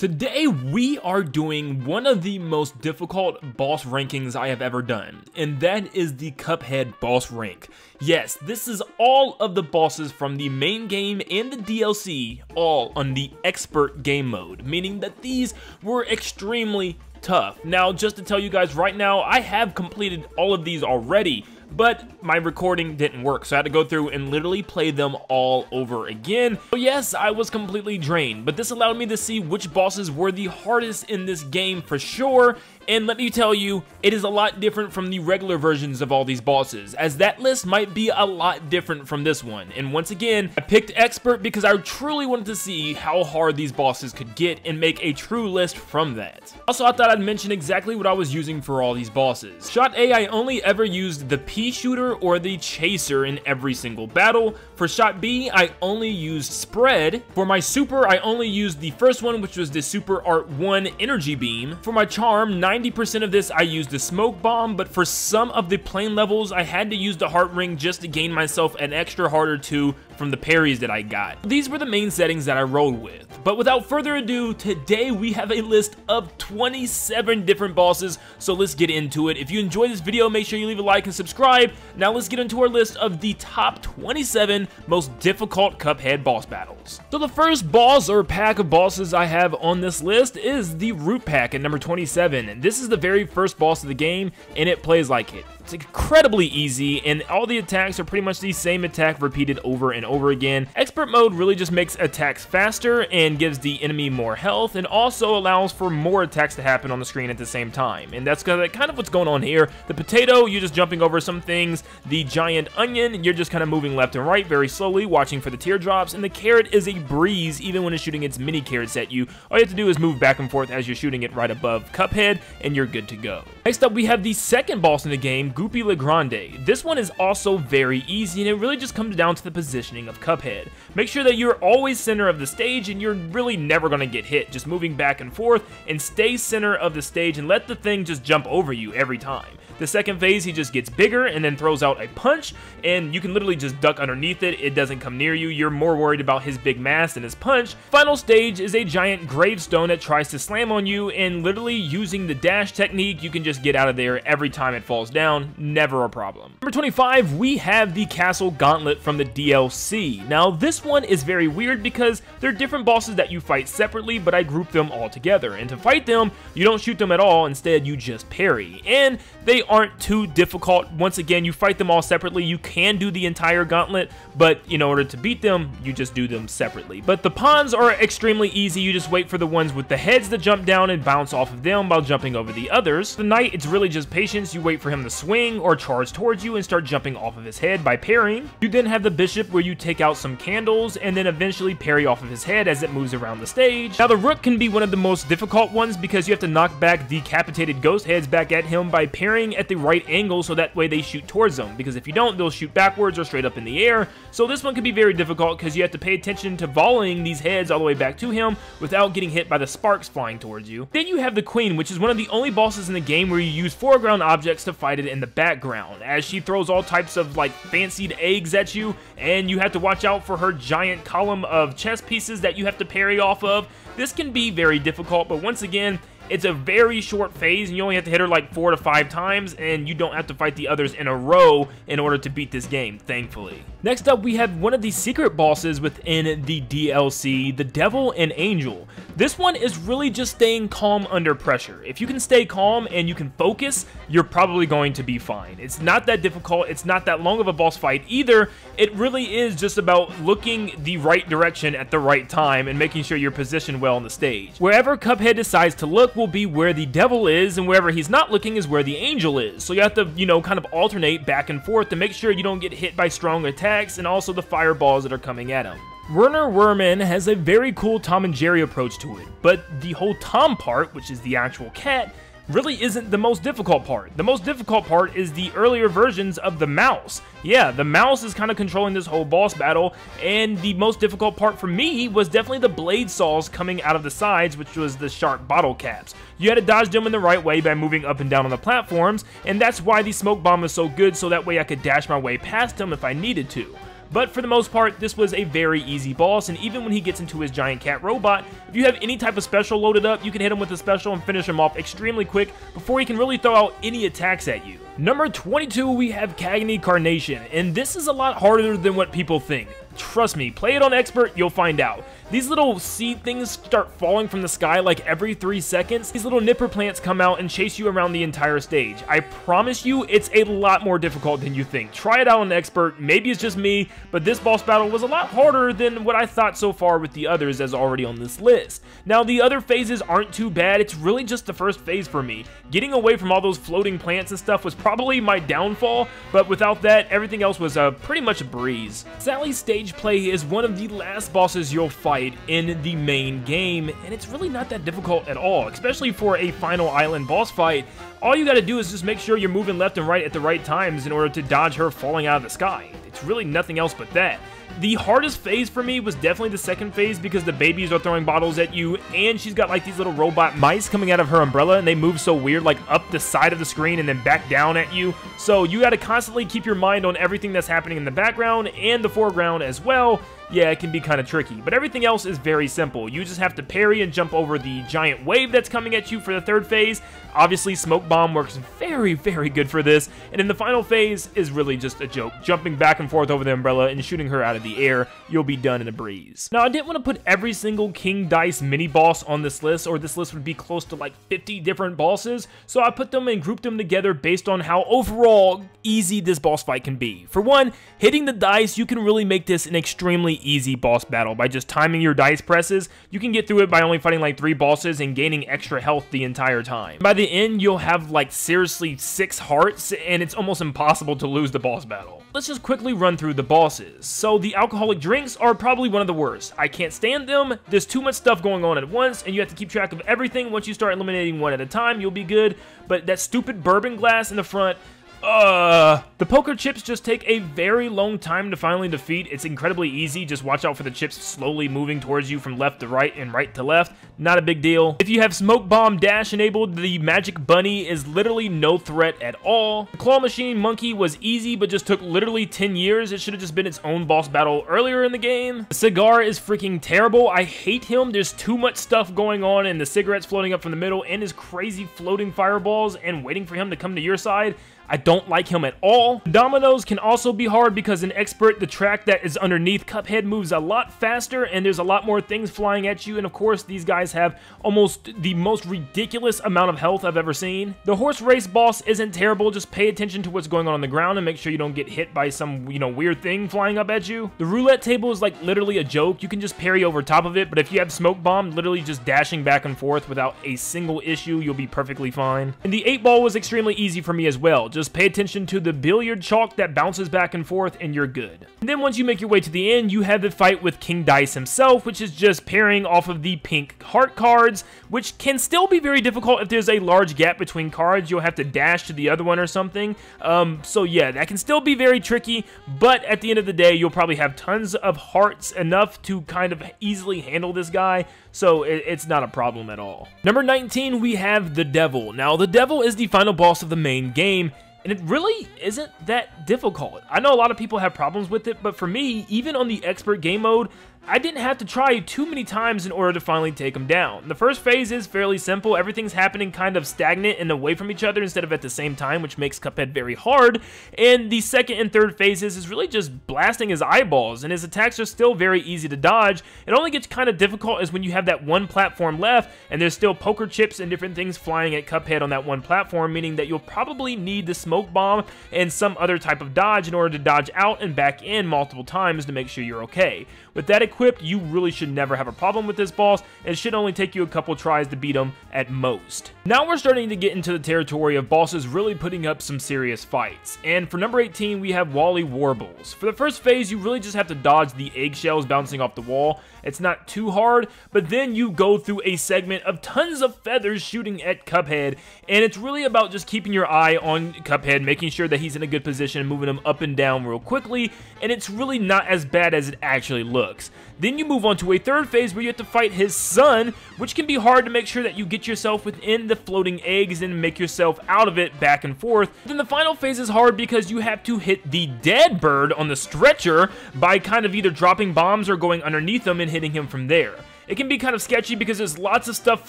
Today we are doing one of the most difficult boss rankings I have ever done, and that is the Cuphead boss rank. Yes, this is all of the bosses from the main game and the DLC, all on the expert game mode, meaning that these were extremely tough. Now, just to tell you guys right now, I have completed all of these already, but my recording didn't work, so I had to go through and literally play them all over again. So yes, I was completely drained, but this allowed me to see which bosses were the hardest in this game for sure, and let me tell you, it is a lot different from the regular versions of all these bosses, as that list might be a lot different from this one. And once again, I picked Expert because I truly wanted to see how hard these bosses could get and make a true list from that. Also, I thought I'd mention exactly what I was using for all these bosses. Shot A, I only ever used the pea shooter or the chaser in every single battle. For shot B, I only used spread. For my super, I only used the first one, which was the super art 1 energy beam. For my charm, 90% of this I used the smoke bomb, but for some of the plane levels, I had to use the heart ring just to gain myself an extra heart or two from the parries that I got. These were the main settings that I rolled with. But without further ado, today we have a list of 27 different bosses, so let's get into it. If you enjoyed this video, make sure you leave a like and subscribe. Now let's get into our list of the top 27 most difficult Cuphead boss battles. So the first boss or pack of bosses I have on this list is the Root Pack at number 27. This is the very first boss of the game, and it plays like it. It's incredibly easy, and all the attacks are pretty much the same attack repeated over and over again. Expert mode really just makes attacks faster and gives the enemy more health, and also allows for more attacks to happen on the screen at the same time. And that's kind of what's going on here. The potato, you're just jumping over some things. The giant onion, you're just kind of moving left and right very slowly, watching for the teardrops. And the carrot is a breeze, even when it's shooting its mini carrots at you. All you have to do is move back and forth as you're shooting it right above Cuphead, and you're good to go. Next up, we have the second boss in the game, Goopy Le Grande. This one is also very easy and it really just comes down to the positioning of Cuphead. Make sure that you're always center of the stage and you're really never going to get hit, just moving back and forth and stay center of the stage and let the thing just jump over you every time. The second phase, he just gets bigger and then throws out a punch, and you can literally just duck underneath it. It doesn't come near you. You're more worried about his big mass than his punch. Final stage is a giant gravestone that tries to slam on you, and literally using the dash technique, you can just get out of there every time it falls down. Never a problem. Number 25, we have the Castle Gauntlet from the DLC. Now, this one is very weird because they're different bosses that you fight separately, but I group them all together. And to fight them, you don't shoot them at all. Instead, you just parry. And they aren't too difficult. Once again, you fight them all separately. You can do the entire gauntlet, but in order to beat them, you just do them separately. But the pawns are extremely easy. You just wait for the ones with the heads to jump down and bounce off of them while jumping over the others. The knight, it's really just patience. You wait for him to swing or charge towards you and start jumping off of his head by parrying. You then have the bishop where you take out some candles and then eventually parry off of his head as it moves around the stage. Now the rook can be one of the most difficult ones because you have to knock back decapitated ghost heads back at him by parrying at the right angle so that way they shoot towards them, because if you don't, they'll shoot backwards or straight up in the air. So this one can be very difficult because you have to pay attention to volleying these heads all the way back to him without getting hit by the sparks flying towards you. Then you have the Queen, which is one of the only bosses in the game where you use foreground objects to fight it in the background, as she throws all types of like fancied eggs at you, and you have to watch out for her giant column of chess pieces that you have to parry off of. This can be very difficult, but once again, it's a very short phase, and you only have to hit her like four to five times, and you don't have to fight the others in a row in order to beat this game, thankfully. Next up, we have one of the secret bosses within the DLC, the Devil and Angel. This one is really just staying calm under pressure. If you can stay calm and you can focus, you're probably going to be fine. It's not that difficult, it's not that long of a boss fight either. It really is just about looking the right direction at the right time and making sure you're positioned well on the stage. Wherever Cuphead decides to look will be where the devil is, and wherever he's not looking is where the angel is. So you have to, you know, kind of alternate back and forth to make sure you don't get hit by strong attacks and also the fireballs that are coming at him. Werner Werman has a very cool Tom and Jerry approach to it, but the whole Tom part, which is the actual cat, really isn't the most difficult part. The most difficult part is the earlier versions of the mouse. Yeah, the mouse is kind of controlling this whole boss battle, and the most difficult part for me was definitely the blade saws coming out of the sides, which was the sharp bottle caps. You had to dodge them in the right way by moving up and down on the platforms, and that's why the smoke bomb was so good, so that way I could dash my way past them if I needed to. But for the most part, this was a very easy boss, and even when he gets into his giant cat robot, if you have any type of special loaded up, you can hit him with a special and finish him off extremely quick before he can really throw out any attacks at you. Number 22, we have Cagney Carnation, and this is a lot harder than what people think. Trust me, play it on Expert, you'll find out. These little seed things start falling from the sky like every 3 seconds. These little nipper plants come out and chase you around the entire stage. I promise you, it's a lot more difficult than you think. Try it out on Expert, maybe it's just me, but this boss battle was a lot harder than what I thought so far with the others as already on this list. Now, the other phases aren't too bad, it's really just the first phase for me. Getting away from all those floating plants and stuff was probably my downfall, but without that, everything else was uh, pretty much a breeze. Sally's stage play is one of the last bosses you'll fight in the main game, and it's really not that difficult at all, especially for a final island boss fight. All you gotta do is just make sure you're moving left and right at the right times in order to dodge her falling out of the sky. It's really nothing else but that. The hardest phase for me was definitely the second phase because the babies are throwing bottles at you and she's got like these little robot mice coming out of her umbrella and they move so weird like up the side of the screen and then back down at you. So you got to constantly keep your mind on everything that's happening in the background and the foreground as well yeah, it can be kind of tricky. But everything else is very simple. You just have to parry and jump over the giant wave that's coming at you for the third phase. Obviously, Smoke Bomb works very, very good for this. And in the final phase is really just a joke. Jumping back and forth over the umbrella and shooting her out of the air, you'll be done in a breeze. Now, I didn't want to put every single King Dice mini-boss on this list, or this list would be close to like 50 different bosses. So I put them and grouped them together based on how overall easy this boss fight can be. For one, hitting the dice, you can really make this an extremely easy boss battle. By just timing your dice presses, you can get through it by only fighting like three bosses and gaining extra health the entire time. By the end, you'll have like seriously six hearts, and it's almost impossible to lose the boss battle. Let's just quickly run through the bosses. So the alcoholic drinks are probably one of the worst. I can't stand them, there's too much stuff going on at once, and you have to keep track of everything. Once you start eliminating one at a time, you'll be good, but that stupid bourbon glass in the front, uh, the poker chips just take a very long time to finally defeat. It's incredibly easy. Just watch out for the chips slowly moving towards you from left to right and right to left. Not a big deal. If you have Smoke Bomb Dash enabled, the Magic Bunny is literally no threat at all. The Claw Machine Monkey was easy, but just took literally 10 years. It should have just been its own boss battle earlier in the game. The Cigar is freaking terrible. I hate him. There's too much stuff going on and the cigarettes floating up from the middle and his crazy floating fireballs and waiting for him to come to your side. I don't like him at all. Dominoes can also be hard because in Expert, the track that is underneath Cuphead moves a lot faster and there's a lot more things flying at you. And of course, these guys have almost the most ridiculous amount of health I've ever seen. The horse race boss isn't terrible. Just pay attention to what's going on on the ground and make sure you don't get hit by some, you know, weird thing flying up at you. The roulette table is like literally a joke. You can just parry over top of it, but if you have smoke bomb, literally just dashing back and forth without a single issue, you'll be perfectly fine. And the 8 ball was extremely easy for me as well. Just just pay attention to the billiard chalk that bounces back and forth and you're good. And then once you make your way to the end, you have the fight with King Dice himself, which is just pairing off of the pink heart cards, which can still be very difficult if there's a large gap between cards. You'll have to dash to the other one or something. Um, so yeah, that can still be very tricky, but at the end of the day, you'll probably have tons of hearts enough to kind of easily handle this guy, so it, it's not a problem at all. Number 19, we have the Devil. Now, the Devil is the final boss of the main game, and it really isn't that difficult. I know a lot of people have problems with it, but for me, even on the expert game mode, I didn't have to try too many times in order to finally take them down. The first phase is fairly simple, everything's happening kind of stagnant and away from each other instead of at the same time, which makes Cuphead very hard, and the second and third phases is really just blasting his eyeballs, and his attacks are still very easy to dodge. It only gets kind of difficult is when you have that one platform left, and there's still poker chips and different things flying at Cuphead on that one platform, meaning that you'll probably need the smoke bomb and some other type of dodge in order to dodge out and back in multiple times to make sure you're okay. With that equipped, you really should never have a problem with this boss, and it should only take you a couple tries to beat him at most. Now we're starting to get into the territory of bosses really putting up some serious fights, and for number 18 we have Wally Warbles. For the first phase, you really just have to dodge the eggshells bouncing off the wall. It's not too hard, but then you go through a segment of tons of feathers shooting at Cuphead, and it's really about just keeping your eye on Cuphead, making sure that he's in a good position, moving him up and down real quickly, and it's really not as bad as it actually looks. Then you move on to a third phase where you have to fight his son, which can be hard to make sure that you get yourself within the floating eggs and make yourself out of it back and forth. Then the final phase is hard because you have to hit the dead bird on the stretcher by kind of either dropping bombs or going underneath them and hitting him from there. It can be kind of sketchy because there's lots of stuff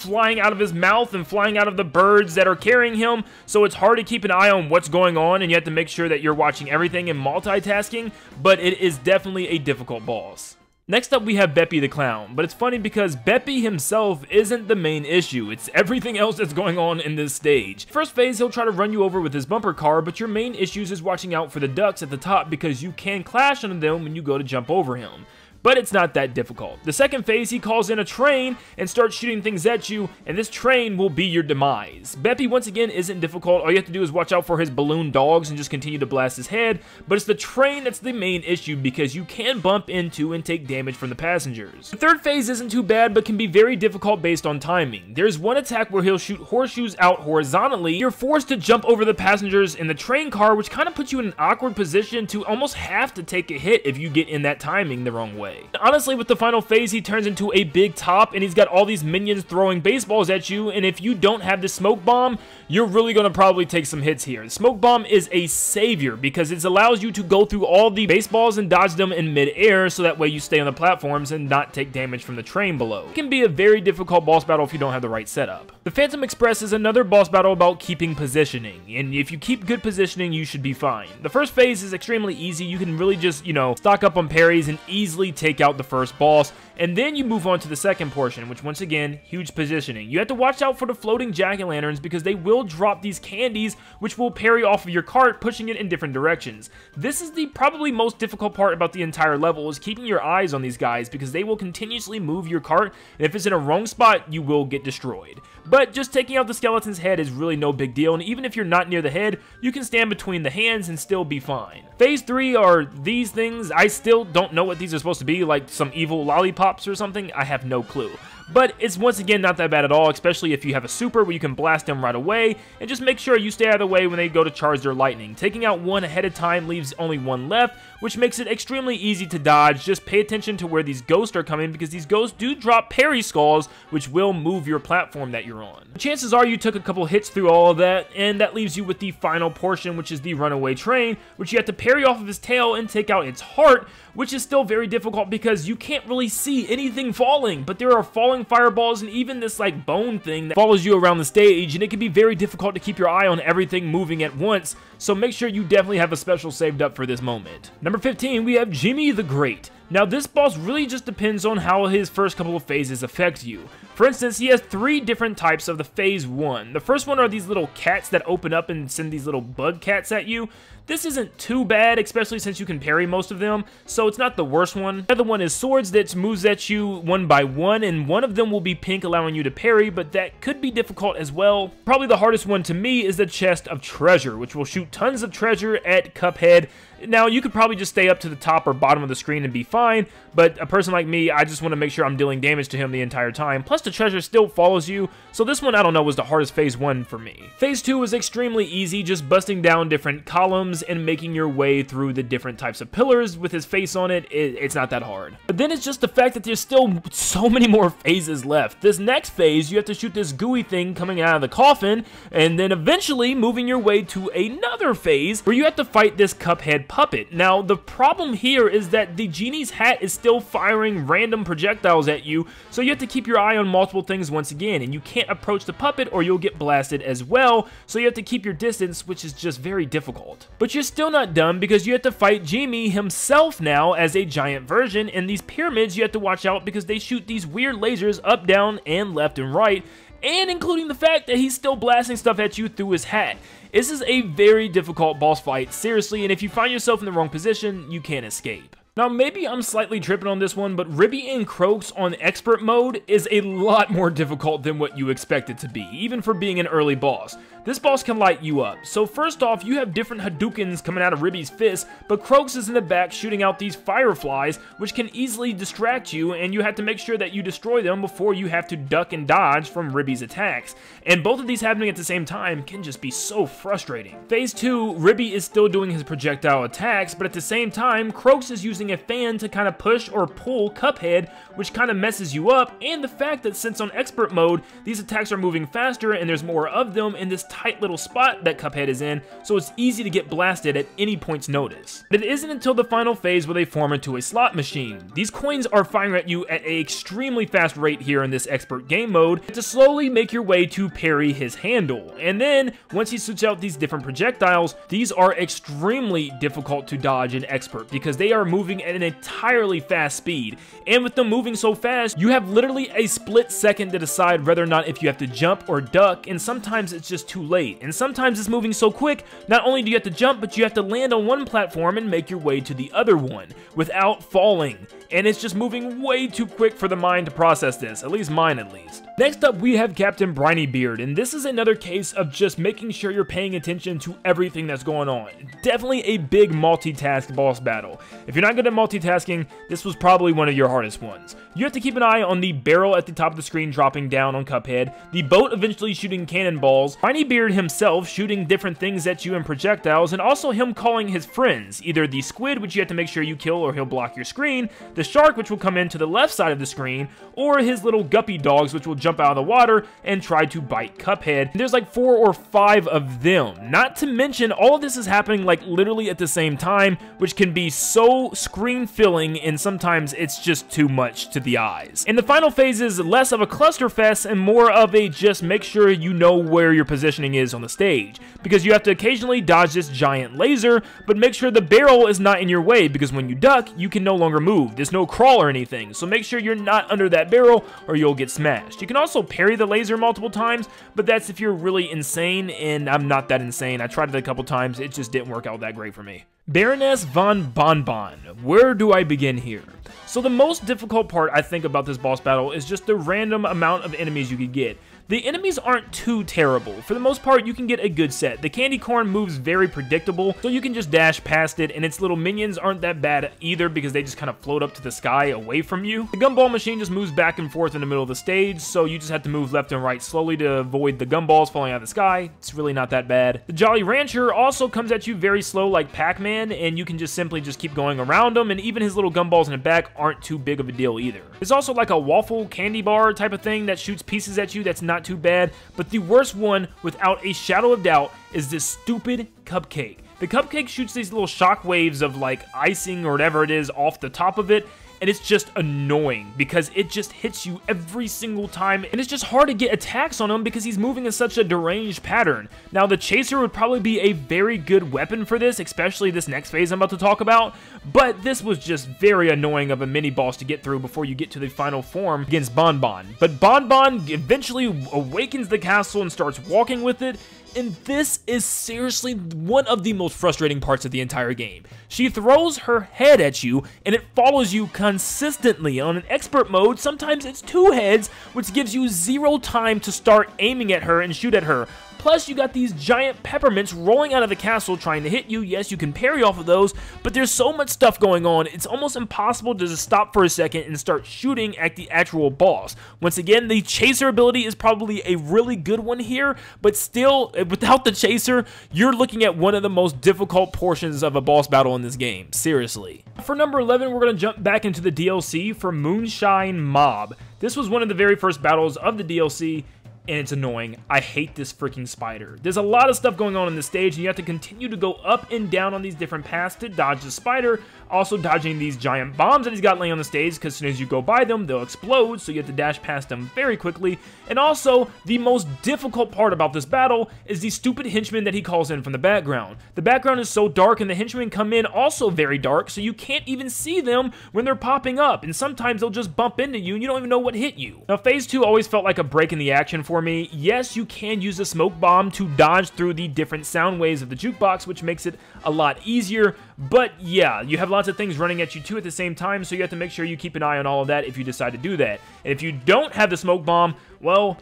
flying out of his mouth and flying out of the birds that are carrying him, so it's hard to keep an eye on what's going on and you have to make sure that you're watching everything and multitasking, but it is definitely a difficult boss. Next up, we have Beppi the Clown, but it's funny because Beppi himself isn't the main issue, it's everything else that's going on in this stage. First phase, he'll try to run you over with his bumper car, but your main issues is watching out for the ducks at the top because you can clash on them when you go to jump over him but it's not that difficult. The second phase, he calls in a train and starts shooting things at you, and this train will be your demise. Beppi, once again, isn't difficult. All you have to do is watch out for his balloon dogs and just continue to blast his head, but it's the train that's the main issue because you can bump into and take damage from the passengers. The third phase isn't too bad, but can be very difficult based on timing. There's one attack where he'll shoot horseshoes out horizontally. You're forced to jump over the passengers in the train car, which kind of puts you in an awkward position to almost have to take a hit if you get in that timing the wrong way Honestly, with the final phase, he turns into a big top, and he's got all these minions throwing baseballs at you, and if you don't have the smoke bomb, you're really going to probably take some hits here. The smoke bomb is a savior because it allows you to go through all the baseballs and dodge them in midair, so that way you stay on the platforms and not take damage from the train below. It can be a very difficult boss battle if you don't have the right setup. The Phantom Express is another boss battle about keeping positioning, and if you keep good positioning, you should be fine. The first phase is extremely easy. You can really just, you know, stock up on parries and easily take out the first boss, and then you move on to the second portion, which once again, huge positioning. You have to watch out for the floating jack-o'-lanterns because they will drop these candies, which will parry off of your cart, pushing it in different directions. This is the probably most difficult part about the entire level, is keeping your eyes on these guys because they will continuously move your cart, and if it's in a wrong spot, you will get destroyed. But just taking out the skeleton's head is really no big deal, and even if you're not near the head, you can stand between the hands and still be fine. Phase 3 are these things. I still don't know what these are supposed to be, like some evil lollipops or something. I have no clue. But it's once again not that bad at all, especially if you have a super where you can blast them right away, and just make sure you stay out of the way when they go to charge their lightning. Taking out one ahead of time leaves only one left, which makes it extremely easy to dodge. Just pay attention to where these ghosts are coming because these ghosts do drop parry skulls, which will move your platform that you're on. Chances are you took a couple hits through all of that, and that leaves you with the final portion, which is the runaway train, which you have to parry off of his tail and take out its heart, which is still very difficult because you can't really see anything falling, but there are falling fireballs and even this like bone thing that follows you around the stage, and it can be very difficult to keep your eye on everything moving at once, so make sure you definitely have a special saved up for this moment. Number 15, we have Djimmi the Great. Now this boss really just depends on how his first couple of phases affect you. For instance, he has three different types of the phase 1. The first one are these little cats that open up and send these little bug cats at you. This isn't too bad, especially since you can parry most of them, so it's not the worst one. The other one is swords that moves at you one by one, and one of them will be pink allowing you to parry, but that could be difficult as well. Probably the hardest one to me is the chest of treasure, which will shoot tons of treasure at Cuphead, now, you could probably just stay up to the top or bottom of the screen and be fine, but a person like me, I just want to make sure I'm dealing damage to him the entire time. Plus, the treasure still follows you, so this one, I don't know, was the hardest phase 1 for me. Phase 2 was extremely easy, just busting down different columns and making your way through the different types of pillars with his face on it. it it's not that hard. But then it's just the fact that there's still so many more phases left. This next phase, you have to shoot this gooey thing coming out of the coffin, and then eventually moving your way to another phase where you have to fight this Cuphead puppet. Now, the problem here is that the genie's hat is still firing random projectiles at you, so you have to keep your eye on multiple things once again, and you can't approach the puppet or you'll get blasted as well, so you have to keep your distance, which is just very difficult. But you're still not done because you have to fight Djimmi himself now as a giant version, and these pyramids you have to watch out because they shoot these weird lasers up, down, and left and right, and including the fact that he's still blasting stuff at you through his hat. This is a very difficult boss fight, seriously, and if you find yourself in the wrong position, you can't escape. Now, maybe I'm slightly tripping on this one, but Ribby and Croaks on expert mode is a lot more difficult than what you expect it to be, even for being an early boss. This boss can light you up. So first off, you have different Hadoukens coming out of Ribby's fist, but Croaks is in the back shooting out these fireflies, which can easily distract you, and you have to make sure that you destroy them before you have to duck and dodge from Ribby's attacks. And both of these happening at the same time can just be so frustrating. Phase 2, Ribby is still doing his projectile attacks, but at the same time, Croaks is using a fan to kind of push or pull Cuphead, which kind of messes you up, and the fact that since on expert mode, these attacks are moving faster and there's more of them in this tight little spot that Cuphead is in, so it's easy to get blasted at any point's notice. But it isn't until the final phase where they form into a slot machine. These coins are firing at you at an extremely fast rate here in this expert game mode to slowly make your way to parry his handle. And then, once he switches out these different projectiles, these are extremely difficult to dodge in expert because they are moving at an entirely fast speed. And with them moving so fast, you have literally a split second to decide whether or not if you have to jump or duck, and sometimes it's just too late. And sometimes it's moving so quick, not only do you have to jump, but you have to land on one platform and make your way to the other one without falling and it's just moving way too quick for the mind to process this, at least mine at least. Next up, we have Captain Brineybeard, and this is another case of just making sure you're paying attention to everything that's going on. Definitely a big multitask boss battle. If you're not good at multitasking, this was probably one of your hardest ones. You have to keep an eye on the barrel at the top of the screen dropping down on Cuphead, the boat eventually shooting cannonballs, Brineybeard himself shooting different things at you in projectiles, and also him calling his friends, either the squid, which you have to make sure you kill or he'll block your screen, the shark, which will come in to the left side of the screen, or his little guppy dogs, which will jump out of the water and try to bite Cuphead. And there's like four or five of them. Not to mention, all of this is happening like literally at the same time, which can be so screen filling and sometimes it's just too much to the eyes. And the final phase is less of a clusterfest and more of a just make sure you know where your positioning is on the stage. Because you have to occasionally dodge this giant laser, but make sure the barrel is not in your way because when you duck, you can no longer move. There's no crawl or anything, so make sure you're not under that barrel or you'll get smashed. You can also parry the laser multiple times, but that's if you're really insane, and I'm not that insane. I tried it a couple times, it just didn't work out that great for me. Baroness von Bonbon. Where do I begin here? So the most difficult part I think about this boss battle is just the random amount of enemies you could get. The enemies aren't too terrible. For the most part, you can get a good set. The candy corn moves very predictable, so you can just dash past it, and its little minions aren't that bad either because they just kind of float up to the sky away from you. The gumball machine just moves back and forth in the middle of the stage, so you just have to move left and right slowly to avoid the gumballs falling out of the sky. It's really not that bad. The Jolly Rancher also comes at you very slow like Pac-Man, and you can just simply just keep going around him, and even his little gumballs in the back aren't too big of a deal either. There's also like a waffle candy bar type of thing that shoots pieces at you that's not not too bad, but the worst one, without a shadow of doubt, is this stupid cupcake. The cupcake shoots these little shock waves of like icing or whatever it is off the top of it, and it's just annoying because it just hits you every single time and it's just hard to get attacks on him because he's moving in such a deranged pattern. Now the Chaser would probably be a very good weapon for this, especially this next phase I'm about to talk about, but this was just very annoying of a mini boss to get through before you get to the final form against Bonbon. But Bonbon eventually awakens the castle and starts walking with it, and this is seriously one of the most frustrating parts of the entire game. She throws her head at you, and it follows you consistently. On an expert mode, sometimes it's two heads, which gives you zero time to start aiming at her and shoot at her. Plus, you got these giant peppermints rolling out of the castle trying to hit you. Yes, you can parry off of those, but there's so much stuff going on, it's almost impossible to just stop for a second and start shooting at the actual boss. Once again, the chaser ability is probably a really good one here, but still, eh, without the chaser, you're looking at one of the most difficult portions of a boss battle in this game. Seriously. For number 11, we're going to jump back into the DLC for Moonshine Mob. This was one of the very first battles of the DLC, and it's annoying. I hate this freaking spider. There's a lot of stuff going on in this stage, and you have to continue to go up and down on these different paths to dodge the spider, also dodging these giant bombs that he's got laying on the stage, because as soon as you go by them, they'll explode, so you have to dash past them very quickly. And also, the most difficult part about this battle is the stupid henchmen that he calls in from the background. The background is so dark, and the henchmen come in also very dark, so you can't even see them when they're popping up, and sometimes they'll just bump into you, and you don't even know what hit you. Now, Phase 2 always felt like a break in the action for me. Yes, you can use a smoke bomb to dodge through the different sound waves of the jukebox, which makes it a lot easier, but yeah, you have lots of things running at you too at the same time, so you have to make sure you keep an eye on all of that if you decide to do that. And if you don't have the smoke bomb, well,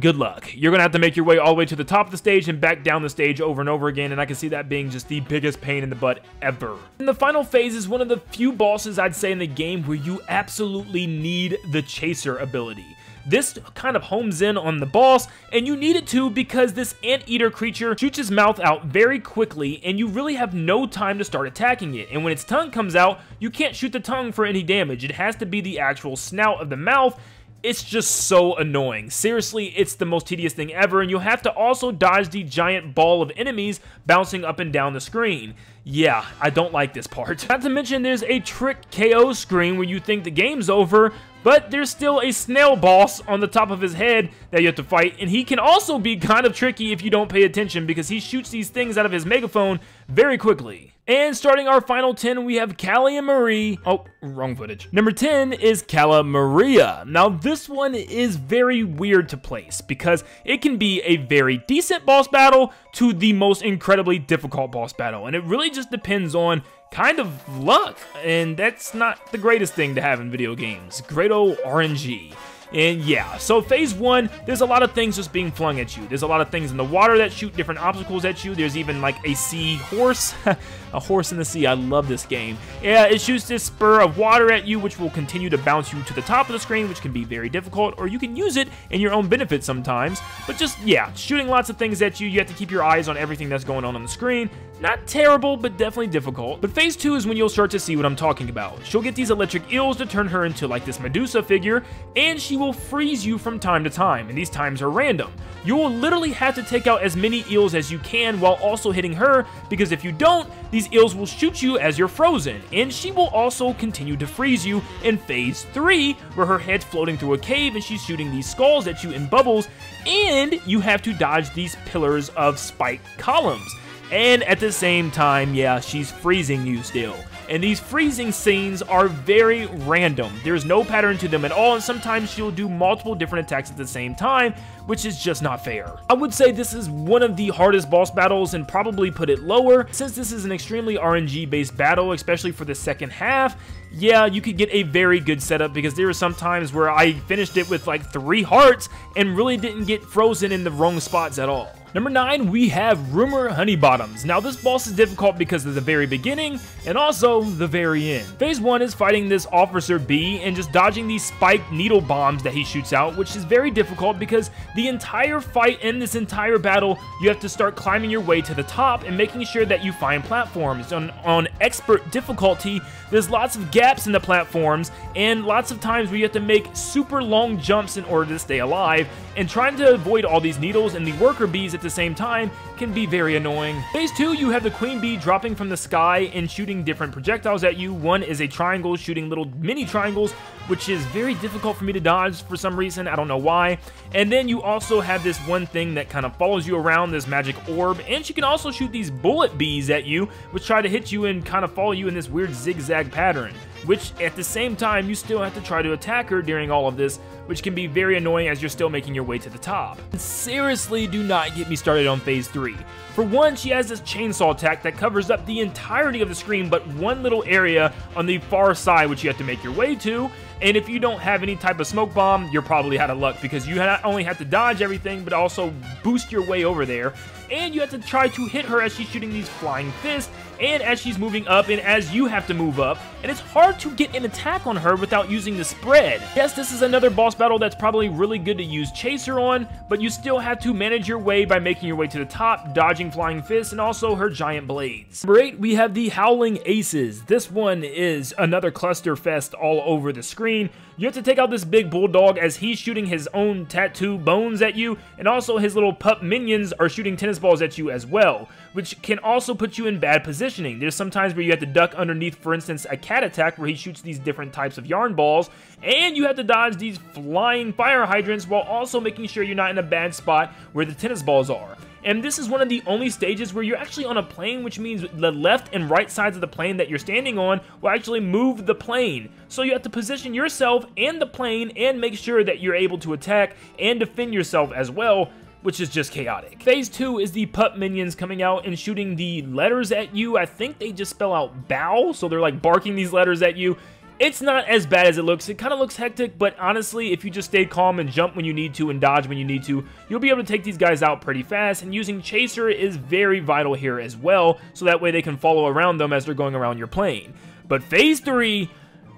good luck. You're going to have to make your way all the way to the top of the stage and back down the stage over and over again, and I can see that being just the biggest pain in the butt ever. And the final phase is one of the few bosses I'd say in the game where you absolutely need the Chaser ability. This kind of homes in on the boss, and you need it to because this anteater creature shoots his mouth out very quickly, and you really have no time to start attacking it. And when its tongue comes out, you can't shoot the tongue for any damage. It has to be the actual snout of the mouth, it's just so annoying. Seriously, it's the most tedious thing ever, and you'll have to also dodge the giant ball of enemies bouncing up and down the screen. Yeah, I don't like this part. Not to mention there's a trick KO screen where you think the game's over, but there's still a snail boss on the top of his head that you have to fight, and he can also be kind of tricky if you don't pay attention because he shoots these things out of his megaphone very quickly. And starting our final 10, we have Callie and Marie. Oh, wrong footage. Number 10 is Cala Maria. Now, this one is very weird to place because it can be a very decent boss battle to the most incredibly difficult boss battle. And it really just depends on kind of luck. And that's not the greatest thing to have in video games. Great old RNG. And yeah, so phase one, there's a lot of things just being flung at you. There's a lot of things in the water that shoot different obstacles at you. There's even like a sea horse, a horse in the sea. I love this game. Yeah, it shoots this spur of water at you, which will continue to bounce you to the top of the screen, which can be very difficult, or you can use it in your own benefit sometimes. But just, yeah, shooting lots of things at you. You have to keep your eyes on everything that's going on on the screen. Not terrible, but definitely difficult. But phase 2 is when you'll start to see what I'm talking about. She'll get these electric eels to turn her into like this Medusa figure, and she will freeze you from time to time, and these times are random. You will literally have to take out as many eels as you can while also hitting her, because if you don't, these eels will shoot you as you're frozen, and she will also continue to freeze you in phase 3, where her head's floating through a cave and she's shooting these skulls at you in bubbles, and you have to dodge these pillars of spiked columns. And at the same time, yeah, she's freezing you still. And these freezing scenes are very random. There's no pattern to them at all, and sometimes she'll do multiple different attacks at the same time, which is just not fair. I would say this is one of the hardest boss battles and probably put it lower, since this is an extremely RNG based battle, especially for the second half, yeah, you could get a very good setup because there were some times where I finished it with like three hearts and really didn't get frozen in the wrong spots at all. Number 9, we have Rumor Honeybottoms. Now this boss is difficult because of the very beginning and also the very end. Phase 1 is fighting this Officer B and just dodging these spiked needle bombs that he shoots out, which is very difficult because the entire fight and this entire battle, you have to start climbing your way to the top and making sure that you find platforms. On, on expert difficulty, there's lots of gaps in the platforms and lots of times where you have to make super long jumps in order to stay alive, and trying to avoid all these needles and the worker bees at the same time can be very annoying. Phase 2, you have the queen bee dropping from the sky and shooting different projectiles at you. One is a triangle shooting little mini triangles, which is very difficult for me to dodge for some reason, I don't know why. And then you also have this one thing that kind of follows you around, this magic orb, and she can also shoot these bullet bees at you, which try to hit you and kind of follow you in this weird zigzag pattern which at the same time you still have to try to attack her during all of this, which can be very annoying as you're still making your way to the top. seriously, do not get me started on phase 3. For one, she has this chainsaw attack that covers up the entirety of the screen but one little area on the far side which you have to make your way to, and if you don't have any type of smoke bomb, you're probably out of luck because you not only have to dodge everything, but also boost your way over there. And you have to try to hit her as she's shooting these flying fists, and as she's moving up, and as you have to move up. And it's hard to get an attack on her without using the spread. Yes, this is another boss battle that's probably really good to use Chaser on, but you still have to manage your way by making your way to the top, dodging flying fists, and also her giant blades. Number 8, we have the Howling Aces. This one is another cluster fest all over the screen screen. You have to take out this big bulldog as he's shooting his own tattoo bones at you, and also his little pup minions are shooting tennis balls at you as well, which can also put you in bad positioning. There's sometimes where you have to duck underneath, for instance, a cat attack where he shoots these different types of yarn balls, and you have to dodge these flying fire hydrants while also making sure you're not in a bad spot where the tennis balls are. And this is one of the only stages where you're actually on a plane, which means the left and right sides of the plane that you're standing on will actually move the plane. So you have to position yourself and the plane and make sure that you're able to attack and defend yourself as well which is just chaotic. Phase 2 is the pup minions coming out and shooting the letters at you. I think they just spell out bow, so they're like barking these letters at you. It's not as bad as it looks. It kind of looks hectic, but honestly, if you just stay calm and jump when you need to and dodge when you need to, you'll be able to take these guys out pretty fast, and using Chaser is very vital here as well, so that way they can follow around them as they're going around your plane. But Phase 3,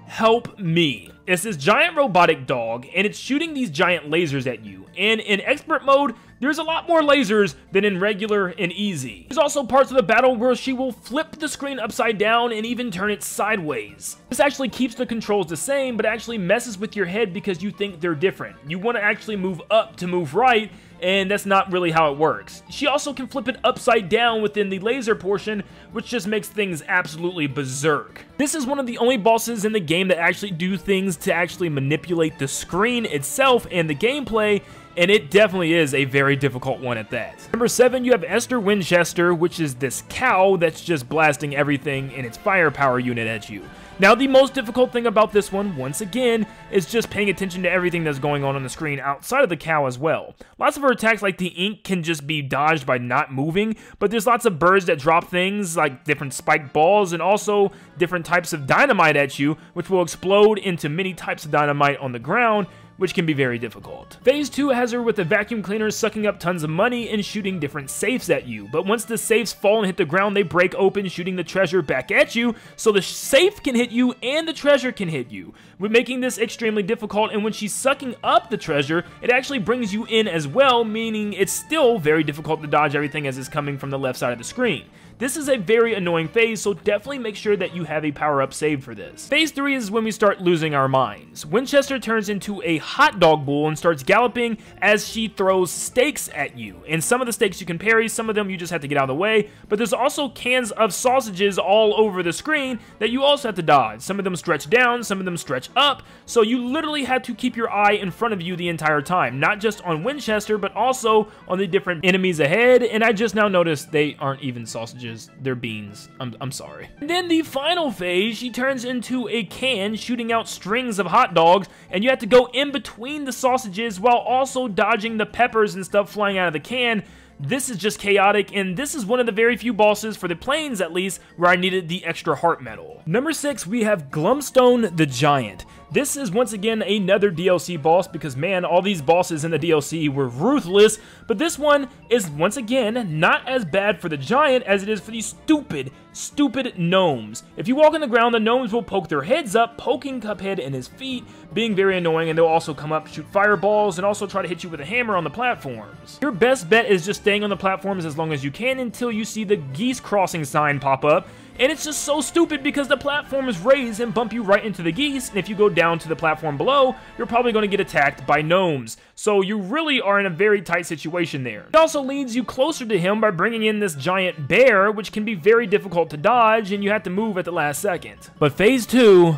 help me. It's this giant robotic dog, and it's shooting these giant lasers at you. And in expert mode, there's a lot more lasers than in regular and easy. There's also parts of the battle where she will flip the screen upside down and even turn it sideways. This actually keeps the controls the same, but actually messes with your head because you think they're different. You want to actually move up to move right, and that's not really how it works. She also can flip it upside down within the laser portion, which just makes things absolutely berserk. This is one of the only bosses in the game that actually do things to actually manipulate the screen itself and the gameplay, and it definitely is a very difficult one at that. Number 7, you have Esther Winchester, which is this cow that's just blasting everything in its firepower unit at you. Now, the most difficult thing about this one, once again, is just paying attention to everything that's going on on the screen outside of the cow as well. Lots of her attacks, like the ink, can just be dodged by not moving, but there's lots of birds that drop things, like different spiked balls, and also different types of dynamite at you, which will explode into many types of dynamite on the ground, which can be very difficult. Phase 2 has her with a vacuum cleaner sucking up tons of money and shooting different safes at you, but once the safes fall and hit the ground, they break open, shooting the treasure back at you, so the safe can hit you and the treasure can hit you, making this extremely difficult, and when she's sucking up the treasure, it actually brings you in as well, meaning it's still very difficult to dodge everything as it's coming from the left side of the screen. This is a very annoying phase, so definitely make sure that you have a power-up saved for this. Phase 3 is when we start losing our minds. Winchester turns into a hot dog bull and starts galloping as she throws stakes at you. And some of the stakes you can parry, some of them you just have to get out of the way, but there's also cans of sausages all over the screen that you also have to dodge. Some of them stretch down, some of them stretch up, so you literally have to keep your eye in front of you the entire time, not just on Winchester, but also on the different enemies ahead, and I just now noticed they aren't even sausages sausages. They're beans. I'm, I'm sorry. And then the final phase, she turns into a can shooting out strings of hot dogs, and you have to go in between the sausages while also dodging the peppers and stuff flying out of the can. This is just chaotic, and this is one of the very few bosses, for the planes at least, where I needed the extra heart medal. Number 6, we have Glumstone the Giant. This is once again another DLC boss because man, all these bosses in the DLC were ruthless, but this one is once again not as bad for the giant as it is for these stupid, stupid gnomes. If you walk on the ground, the gnomes will poke their heads up, poking Cuphead in his feet, being very annoying, and they'll also come up, shoot fireballs, and also try to hit you with a hammer on the platforms. Your best bet is just staying on the platforms as long as you can until you see the geese crossing sign pop up, and it's just so stupid because the platform is raised and bump you right into the geese, and if you go down to the platform below, you're probably going to get attacked by gnomes. So you really are in a very tight situation there. It also leads you closer to him by bringing in this giant bear, which can be very difficult to dodge, and you have to move at the last second. But phase 2,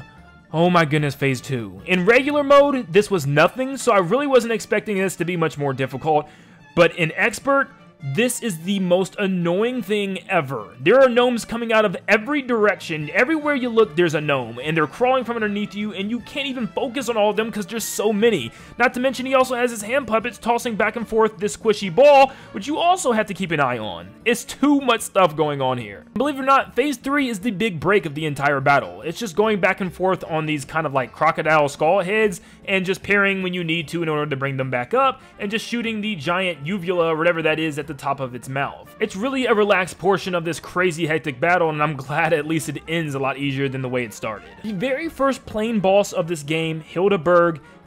Oh my goodness, phase 2. In regular mode, this was nothing, so I really wasn't expecting this to be much more difficult. But in expert, this is the most annoying thing ever. There are gnomes coming out of every direction. Everywhere you look, there's a gnome, and they're crawling from underneath you, and you can't even focus on all of them because there's so many. Not to mention, he also has his hand puppets tossing back and forth this squishy ball, which you also have to keep an eye on. It's too much stuff going on here. Believe it or not, Phase 3 is the big break of the entire battle. It's just going back and forth on these kind of like crocodile skull heads, and just pairing when you need to in order to bring them back up, and just shooting the giant uvula or whatever that is at the top of its mouth. It's really a relaxed portion of this crazy hectic battle, and I'm glad at least it ends a lot easier than the way it started. The very first plane boss of this game, Hilda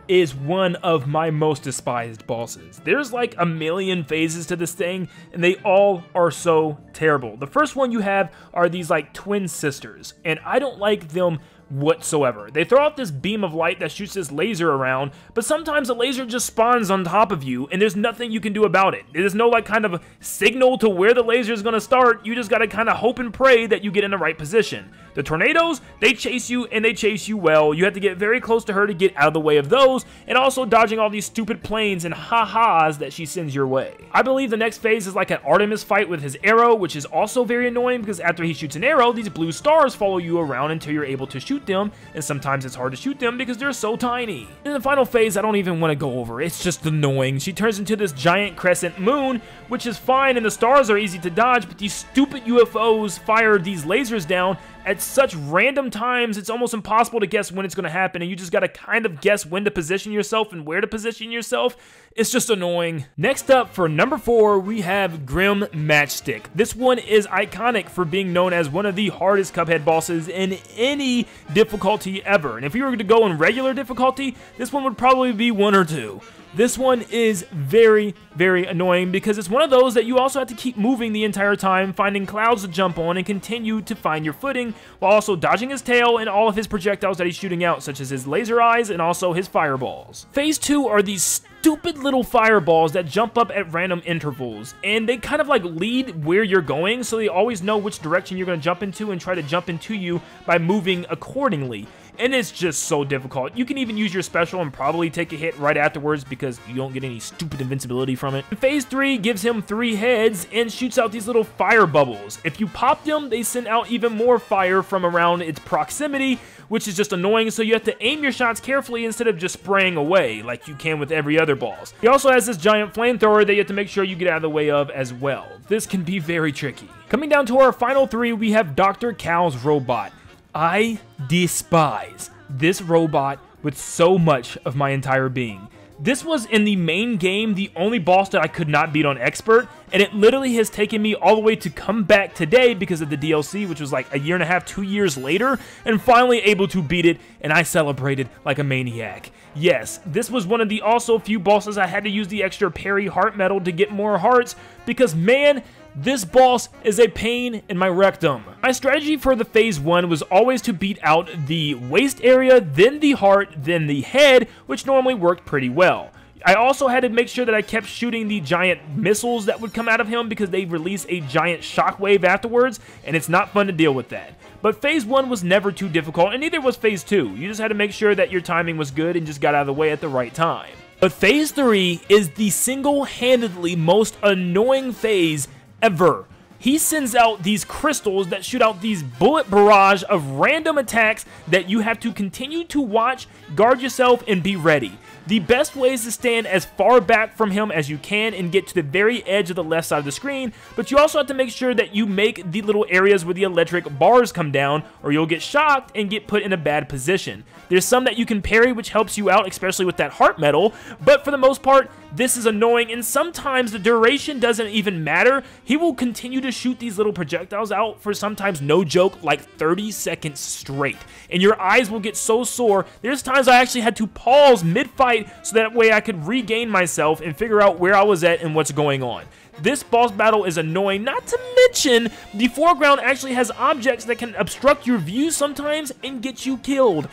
is one of my most despised bosses. There's like a million phases to this thing, and they all are so terrible. The first one you have are these like twin sisters, and I don't like them whatsoever. They throw out this beam of light that shoots this laser around, but sometimes a laser just spawns on top of you, and there's nothing you can do about it. There's no like kind of signal to where the laser is going to start. You just got to kind of hope and pray that you get in the right position. The tornadoes, they chase you, and they chase you well. You have to get very close to her to get out of the way of those, and also dodging all these stupid planes and ha-has that she sends your way. I believe the next phase is like an Artemis fight with his arrow, which is also very annoying because after he shoots an arrow, these blue stars follow you around until you're able to shoot shoot them, and sometimes it's hard to shoot them because they're so tiny. In the final phase, I don't even want to go over. It's just annoying. She turns into this giant crescent moon, which is fine, and the stars are easy to dodge, but these stupid UFOs fire these lasers down at such random times, it's almost impossible to guess when it's going to happen, and you just got to kind of guess when to position yourself and where to position yourself. It's just annoying. Next up, for number four, we have Grim Matchstick. This one is iconic for being known as one of the hardest Cuphead bosses in any difficulty ever. And if you were to go in regular difficulty, this one would probably be one or two. This one is very, very annoying because it's one of those that you also have to keep moving the entire time, finding clouds to jump on and continue to find your footing, while also dodging his tail and all of his projectiles that he's shooting out, such as his laser eyes and also his fireballs. Phase 2 are these stupid little fireballs that jump up at random intervals, and they kind of like lead where you're going, so they always know which direction you're going to jump into and try to jump into you by moving accordingly and it's just so difficult. You can even use your special and probably take a hit right afterwards because you don't get any stupid invincibility from it. Phase 3 gives him 3 heads and shoots out these little fire bubbles. If you pop them, they send out even more fire from around its proximity, which is just annoying, so you have to aim your shots carefully instead of just spraying away like you can with every other balls. He also has this giant flamethrower that you have to make sure you get out of the way of as well. This can be very tricky. Coming down to our final three, we have Dr. Kahl's robot. I despise this robot with so much of my entire being. This was in the main game the only boss that I could not beat on Expert, and it literally has taken me all the way to come back today because of the DLC, which was like a year and a half, two years later, and finally able to beat it, and I celebrated like a maniac. Yes, this was one of the also few bosses I had to use the extra parry heart medal to get more hearts, because man, this boss is a pain in my rectum. My strategy for the phase 1 was always to beat out the waist area, then the heart, then the head, which normally worked pretty well. I also had to make sure that I kept shooting the giant missiles that would come out of him because they release a giant shockwave afterwards, and it's not fun to deal with that. But Phase 1 was never too difficult, and neither was Phase 2. You just had to make sure that your timing was good and just got out of the way at the right time. But Phase 3 is the single-handedly most annoying phase ever. He sends out these crystals that shoot out these bullet barrage of random attacks that you have to continue to watch, guard yourself, and be ready. The best way is to stand as far back from him as you can and get to the very edge of the left side of the screen, but you also have to make sure that you make the little areas where the electric bars come down or you'll get shocked and get put in a bad position. There's some that you can parry which helps you out, especially with that heart medal, but for the most part, this is annoying and sometimes the duration doesn't even matter. He will continue to shoot these little projectiles out for sometimes no joke like 30 seconds straight and your eyes will get so sore. There's times I actually had to pause mid-fight fight so that way I could regain myself and figure out where I was at and what's going on. This boss battle is annoying, not to mention the foreground actually has objects that can obstruct your view sometimes and get you killed.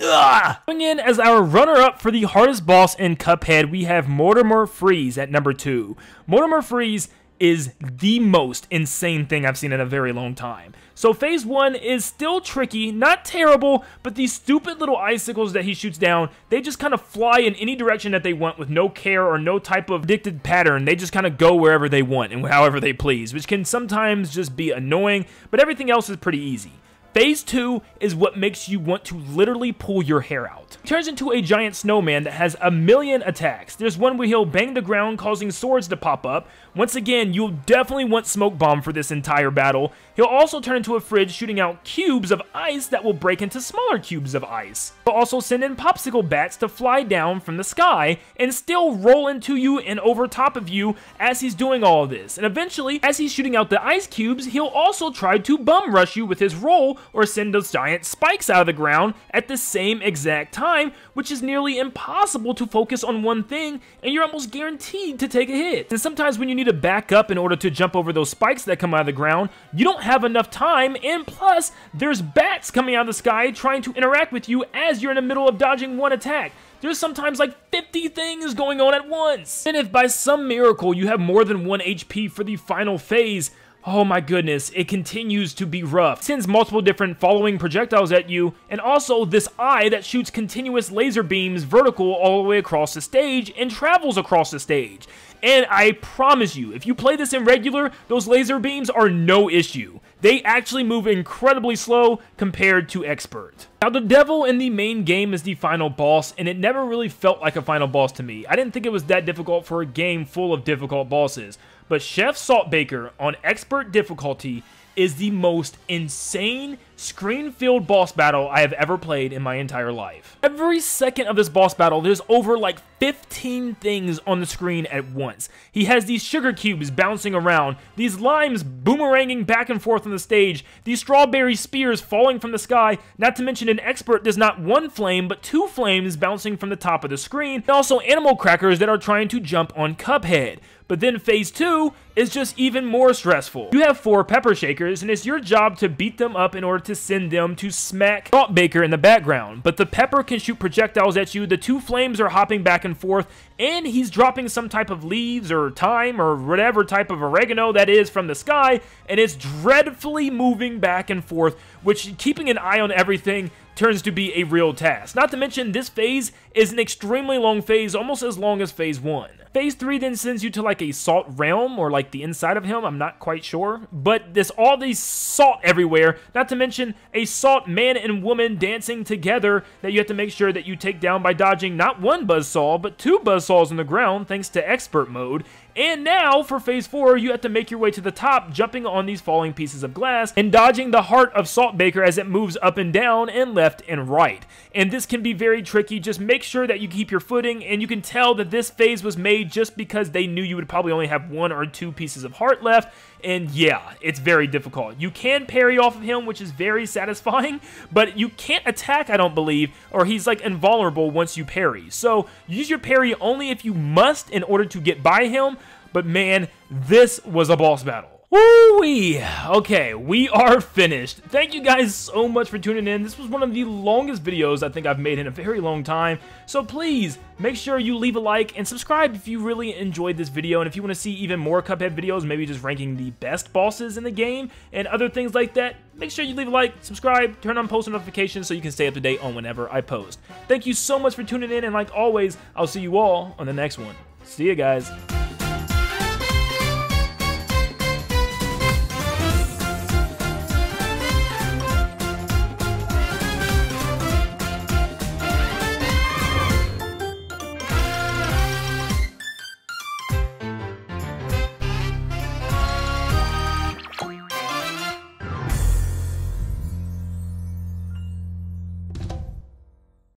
Ugh. Coming in as our runner-up for the hardest boss in Cuphead, we have Mortimer Freeze at number 2. Mortimer Freeze is the most insane thing I've seen in a very long time. So phase 1 is still tricky, not terrible, but these stupid little icicles that he shoots down, they just kind of fly in any direction that they want with no care or no type of dictated pattern. They just kind of go wherever they want and however they please, which can sometimes just be annoying, but everything else is pretty easy. Phase 2 is what makes you want to literally pull your hair out. He turns into a giant snowman that has a million attacks. There's one where he'll bang the ground causing swords to pop up. Once again, you'll definitely want Smoke Bomb for this entire battle. He'll also turn into a fridge shooting out cubes of ice that will break into smaller cubes of ice. He'll also send in popsicle bats to fly down from the sky and still roll into you and over top of you as he's doing all of this. And eventually, as he's shooting out the ice cubes, he'll also try to bum rush you with his roll or send those giant spikes out of the ground at the same exact time, which is nearly impossible to focus on one thing, and you're almost guaranteed to take a hit. And sometimes when you need to back up in order to jump over those spikes that come out of the ground, you don't have enough time, and plus, there's bats coming out of the sky trying to interact with you as you're in the middle of dodging one attack there's sometimes like 50 things going on at once. And if by some miracle you have more than 1 HP for the final phase, Oh my goodness, it continues to be rough. Sends multiple different following projectiles at you, and also this eye that shoots continuous laser beams vertical all the way across the stage and travels across the stage. And I promise you, if you play this in regular, those laser beams are no issue. They actually move incredibly slow compared to Expert. Now, the Devil in the main game is the final boss, and it never really felt like a final boss to me. I didn't think it was that difficult for a game full of difficult bosses. But Chef Saltbaker on Expert difficulty is the most insane, screen-filled boss battle I have ever played in my entire life. Every second of this boss battle, there's over like 15 things on the screen at once. He has these sugar cubes bouncing around, these limes boomeranging back and forth on the stage, these strawberry spears falling from the sky, not to mention an expert does not one flame, but two flames bouncing from the top of the screen, and also animal crackers that are trying to jump on Cuphead. But then phase two is just even more stressful. You have four pepper shakers, and it's your job to beat them up in order to send them to smack Saltbaker in the background. But the pepper can shoot projectiles at you, the two flames are hopping back and forth, and he's dropping some type of leaves or thyme or whatever type of oregano that is from the sky, and it's dreadfully moving back and forth, which keeping an eye on everything turns to be a real task. Not to mention, this phase is an extremely long phase, almost as long as phase 1. Phase 3 then sends you to like a salt realm or like the inside of him, I'm not quite sure. But there's all these salt everywhere, not to mention a salt man and woman dancing together that you have to make sure that you take down by dodging not one buzzsaw, but two buzzsaws on the ground thanks to expert mode. And now, for Phase 4, you have to make your way to the top, jumping on these falling pieces of glass, and dodging the heart of Saltbaker as it moves up and down, and left and right. And this can be very tricky, just make sure that you keep your footing, and you can tell that this phase was made just because they knew you would probably only have one or two pieces of heart left, and yeah, it's very difficult. You can parry off of him, which is very satisfying, but you can't attack, I don't believe, or he's like invulnerable once you parry. So use your parry only if you must in order to get by him, but man, this was a boss battle. Woo-wee! Okay, we are finished. Thank you guys so much for tuning in. This was one of the longest videos I think I've made in a very long time. So please, make sure you leave a like and subscribe if you really enjoyed this video. And if you want to see even more Cuphead videos, maybe just ranking the best bosses in the game and other things like that, make sure you leave a like, subscribe, turn on post notifications so you can stay up to date on whenever I post. Thank you so much for tuning in, and like always, I'll see you all on the next one. See you guys.